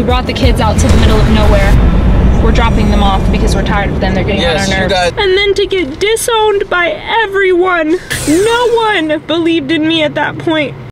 We brought the kids out to the middle of nowhere. We're dropping them off because we're tired of them. They're getting Yes, on our nerves. guys- And then to get disowned by everyone. No one believed in me at that point.